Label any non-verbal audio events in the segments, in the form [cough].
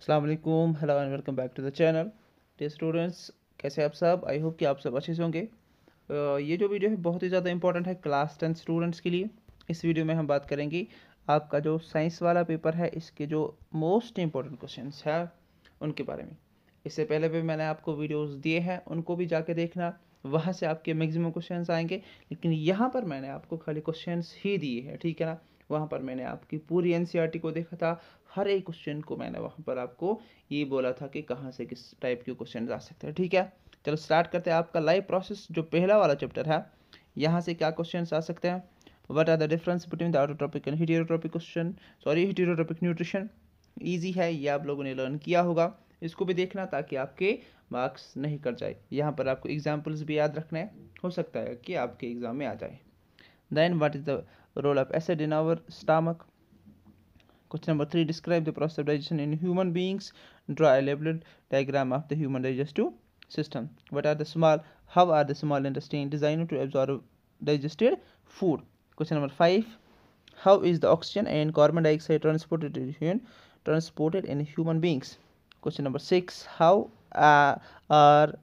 अस्सलाम वालेकुम, hello and welcome back to the channel. Dear students कैसे आप सब? आई होप कि आप सब अच्छे से होंगे। ये जो वीडियो है, बहुत ही ज़्यादा इंपॉर्टेंट है क्लास टेंथ स्टूडेंट्स के लिए। इस वीडियो में हम बात करेंगे आपका जो साइंस वाला पेपर है, इसके जो मोस्ट इंपॉर्टेंट क्वेश्चन है, उनके बारे में। इससे पहले भी मैंने आपको वीडियोज़ दिए हैं, उनको भी जाके देखना। वहाँ से आपके मैक्सिमम क्वेश्चन आएँगे, लेकिन यहाँ पर मैंने आपको खाली क्वेश्चन ही दिए हैं, ठीक है ना? वहाँ पर मैंने आपकी पूरी एन e को देखा था। हर एक क्वेश्चन को मैंने वहाँ पर आपको ये बोला था कि कहाँ से किस टाइप के क्वेश्चन आ सकते हैं, ठीक है? चलो स्टार्ट करते हैं आपका लाइव प्रोसेस जो पहला वाला चैप्टर है। यहाँ से क्या क्वेश्चन आ सकते हैं? What are the difference between the autotrophic and heterotrophic question sorry heterotrophic nutrition easy है, ये आप लोगों ने लर्न किया होगा। इसको भी देखना ताकि आपके मार्क्स नहीं कट जाए। यहाँ पर आपको एग्जाम्पल्स भी याद रखने हो। सकता है कि आपके एग्ज़ाम में आ जाए। Then what is the role of acid in our stomach. Question number three, describe the process of digestion in human beings. Draw a labeled diagram of the human digestive system. What are the small, how are the small intestine designed to absorb digested food? Question number five, how is the oxygen and carbon dioxide transported in, human transported in human beings? Question number six, how uh, are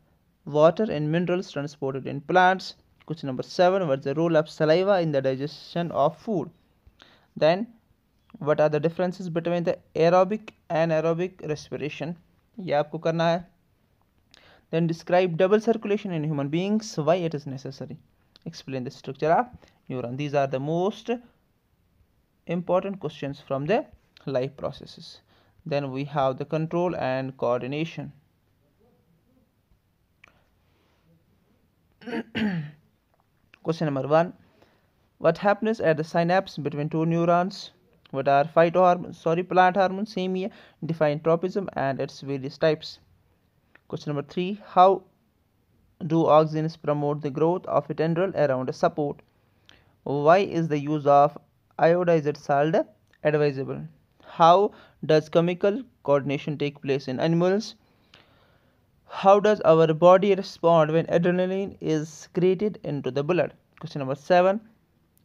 water and minerals transported in plants? Question number seven What's the role of saliva in the digestion of food? Then, what are the differences between the aerobic and anaerobic respiration? ये आपको करना है Then describe double circulation in human beings. Why it is necessary? Explain the structure of neuron. These are the most important questions from the life processes. Then we have the control and coordination. Question number one What happens at the synapse between two neurons? What are phytohormones? Sorry, plant hormones. Same here. Define tropism and its various types. Question number three How do auxins promote the growth of a tendril around a support? Why is the use of iodized salt advisable? How does chemical coordination take place in animals? How does our body respond when adrenaline is secreted into the blood? Question number 7.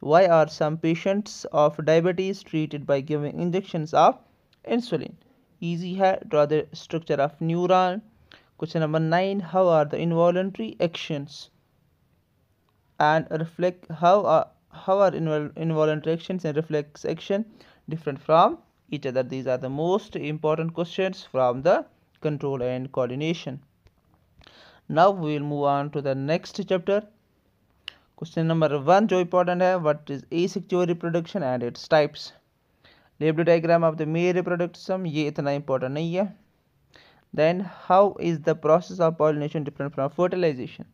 Why are some patients of diabetes treated by giving injections of insulin? Easy hai, draw the structure of neuron. Question number 9. How are the involuntary actions and reflect how are how are invol involuntary actions and reflex action different from each other? These are the most important questions from the control and coordination now we will move on to the next chapter question number one जो important है what is asexual reproduction and its types label diagram of the male reproductive system ये इतना important नहीं है then how is the process of pollination different from fertilization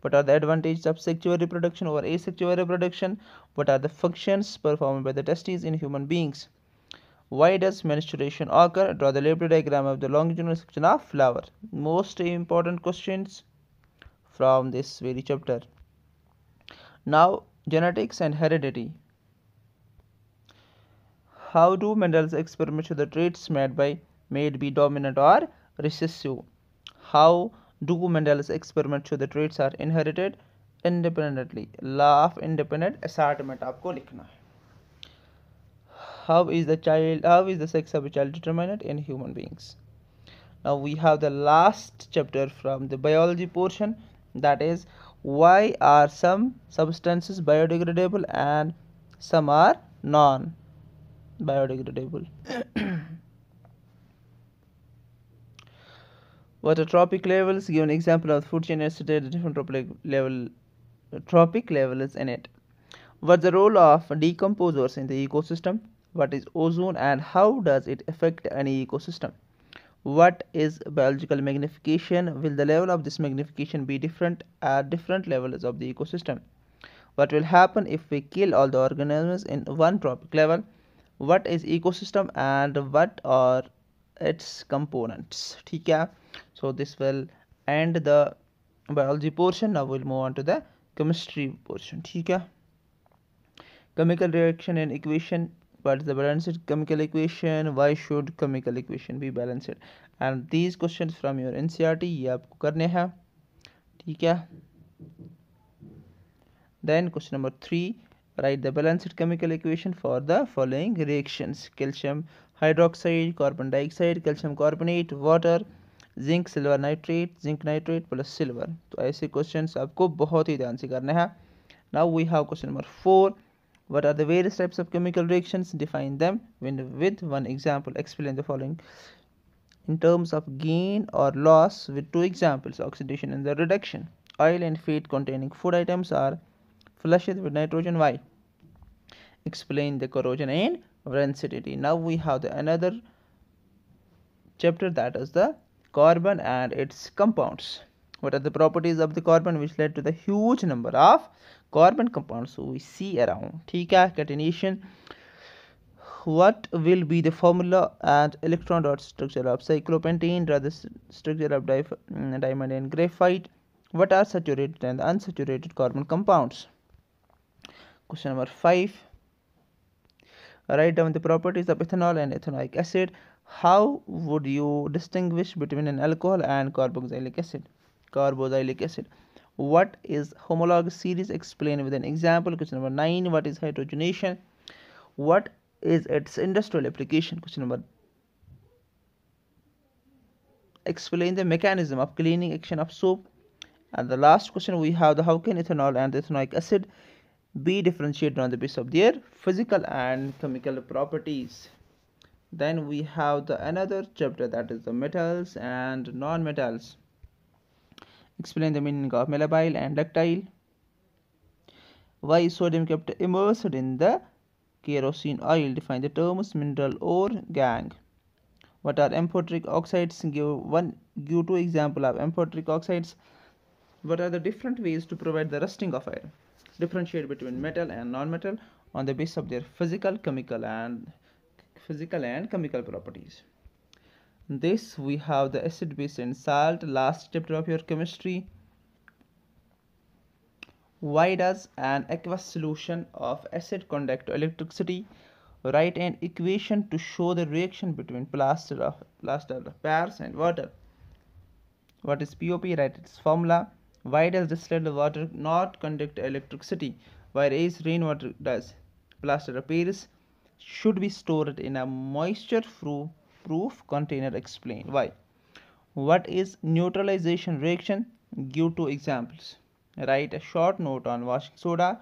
what are the advantages of sexual reproduction over asexual reproduction what are the functions performed by the testes in human beings why does menstruation occur? Draw the label diagram of the longitudinal section of flower. Most important questions from this very chapter. Now, genetics and heredity. How do Mendel's experiments show the traits made by made be dominant or recessive? How do Mendel's experiments show the traits are inherited independently? Law of independent assortment आपको लिखना है how is the child how is the sex of a child determined in human beings? Now we have the last chapter from the biology portion. That is why are some substances biodegradable and some are non biodegradable? [coughs] What are tropic levels give an example of food chain yesterday the different tropic level tropic levels in it. What's the role of decomposers in the ecosystem what is ozone and how does it affect any ecosystem what is biological magnification will the level of this magnification be different at different levels of the ecosystem what will happen if we kill all the organisms in one tropic level what is ecosystem and what are its components ठीक है so this will end the biology portion now we'll move on to the chemistry portion ठीक है chemical reaction and equation what is the balanced chemical equation why should chemical equation be balanced and these questions from your ncrt ये आपको करने हैं ठीक है then question number 3 write the balanced chemical equation for the following reactions calcium hydroxide carbon dioxide calcium carbonate water zinc silver nitrate zinc nitrate plus silver तो ऐसे question आपको बहुत ही ध्यान से करने हैं now we have question number four what are the various types of chemical reactions? Define them. When with one example explain the following. In terms of gain or loss with two examples oxidation and the reduction. Oil and fat containing food items are flushed with nitrogen. Why? Explain the corrosion and rancidity. Now we have the another chapter that is the carbon and its compounds what are the properties of the carbon which led to the huge number of carbon compounds we see around? theek catenation. What will be the formula and electron dot structure of cyclopentane? Rather structure of mm, diamond and graphite. What are saturated and unsaturated carbon compounds? Question number 5 write down the properties of ethanol and ethanoic acid. How would you distinguish between an alcohol and carboxylic acid? Carboxylic acid. What is homologous series explain with an example? Question number 9 what is hydrogenation? What is its industrial application? Question number explain the mechanism of cleaning action of soap. And the last question we have the how can ethanol and ethanoic acid be differentiated on the basis of their physical and chemical properties? Then we have the another chapter that is the metals and non-metals explain the meaning of malleable and ductile. Why is sodium kept immersed in the kerosene oil? Define the terms mineral or gang. What are amphoteric oxides? Give one give two example of amphoteric oxides. What are the different ways to provide the rusting of iron differentiate between metal and non-metal on the basis of their physical chemical and physical and chemical properties this we have the acid base and salt last chapter of your chemistry. Why does an aqueous solution of acid conduct electricity? Write an equation to show the reaction between plaster of plaster of paris and water. What is pop write its formula. Why does distilled water not conduct electricity? Whereas rainwater does? Plaster of paris should be stored in a moisture proof container explain why what is neutralization reaction give two examples write a short note on washing soda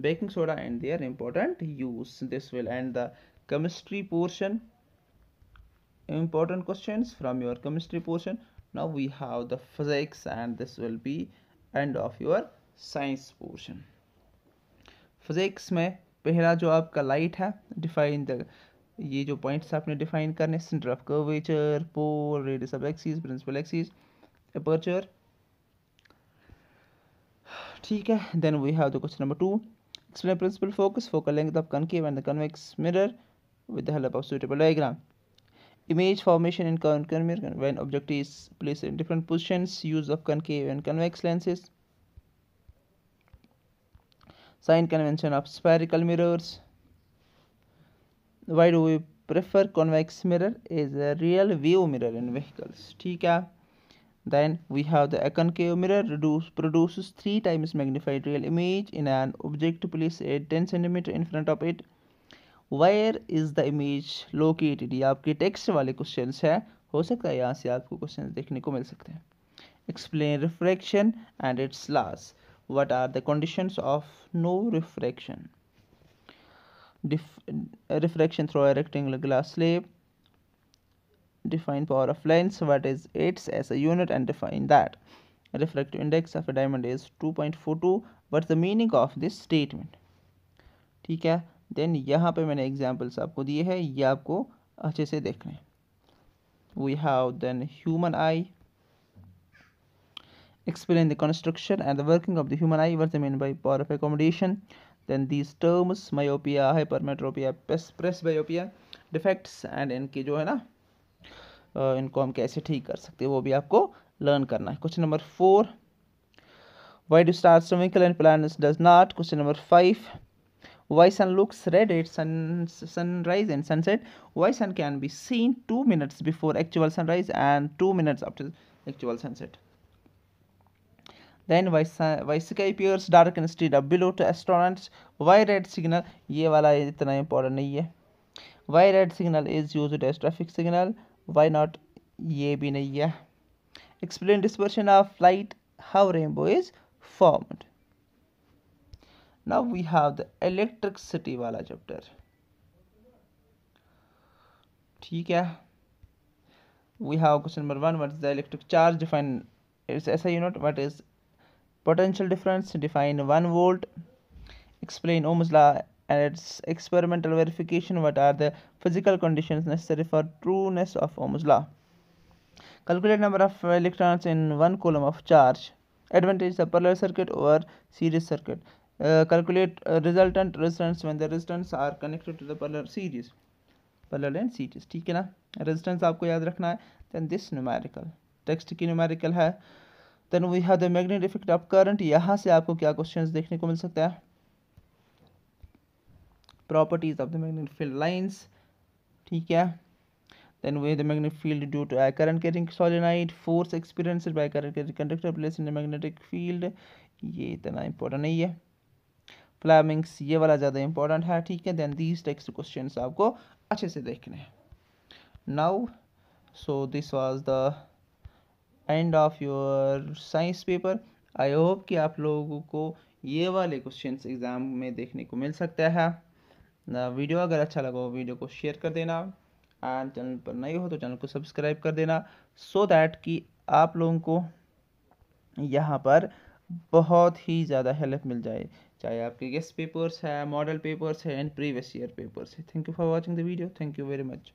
baking soda and their important use this will end the chemistry portion important questions from your chemistry portion now we have the physics and this will be end of your science portion physics में पहला जो आपका light है define the ये जो points आपने define करने centre of curvature pole radius of axis principal axis aperture ठीक है then we have the question number two explain principal focus focal length of concave and the convex mirror with the help of suitable diagram image formation in concave mirror when object is place in different positions use of concave and convex lenses sign convention of spherical mirrors why do we prefer convex mirror is a real view mirror in vehicles ठीक है? Then we have the एकन के mirror produce three times magnified real image in an object place a ten centimetre in front of it where is the image located ये आपके text वाले question है। हो सकता है यहाँ से आपको क्वेश्चन देखने को मिल सकते हैं। Explain refraction and its last what are the condition of no refraction refraction through a rectangular glass slab define power of lens what is its as a unit and define that refractive index of a diamond is 2.42 what's the meaning of this statement ठीक है then यहाँ पे मैंने examples आपको दिए हैं ये आपको अच्छे से देखने we have then human eye the construction and the working of the human eye what's the mean by power of accommodation then these terms myopia hypermetropia presbyopia defects and इनके जो है ना इनको हम कैसे ठीक कर सकते हैं वो भी आपको लर्न करना है question number four why do stars twinkle and planets does not question number 5 why sun looks red at sun, sunrise and sunset why sun can be seen 2 minutes before actual sunrise and 2 minutes after actual sunset then वैस वैसक appears dark instead W blue to why red signal ये वाला इतना important नहीं है। Why red signal is use as traffic signal why not ये भी नहीं है। Explain dispersion of light how rainbow is formed now we have the electricity वाला चैप्टर ठीक है। We have question number one what is the electric charge define its SI unit what is potential difference define 1 volt explain ohm's law and its experimental verification what are the physical conditions necessary for trueness of ohm's law calculate number of electrons in one coulomb of charge advantage of parallel circuit over series circuit uh, calculate uh, resultant resistance when the resistance are connected to the parallel series parallel and series ठीक है ना resistance आपको याद रखना है then this numerical text की numerical है then we have the magnetic effect of current यहाँ से आपको क्या क्वेश्चंस देखने को मिल सकता है? Properties of the magnetic field lines ठीक है? Then with the magnetic field due to a current carrying solenoid, force experienced by current carrying conductor placed in the magnetic field. ये इतना इंपॉर्टेंट नहीं है। फ्लैमिंग्स ये वाला ज़्यादा इंपॉर्टेंट है। ठीक है? देन दीज टेक्स्ट क्वेश्चंस आपको अच्छे से देखने हैं। Now so this was the end of your science paper I hope कि आप लोगों को ये वाले क्वेश्चन एग्ज़ाम में देखने को मिल सकता है। वीडियो अगर अच्छा लगा हो वीडियो को शेयर कर देना। एंड चैनल पर नए हो तो चैनल को सब्सक्राइब कर देना। सो so दैट कि आप लोगों को यहाँ पर बहुत ही ज़्यादा हेल्प मिल जाए। चाहे आपके गेस्ट पेपर्स है मॉडल पेपर्स है एंड प्रीवियस ईयर पेपर्स है। Thank you for watching the video thank you very much